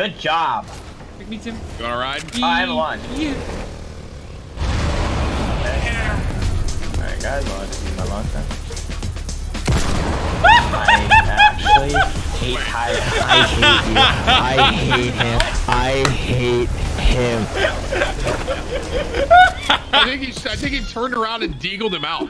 Good job. Pick me, Tim. You want to ride? Oh, I have lunch. Yeah. Okay. Alright, guys, I'll just use my lunch then. I actually hate Tyler. I hate you. I hate him. I hate him. I think he, I think he turned around and deagled him out.